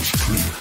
is clear.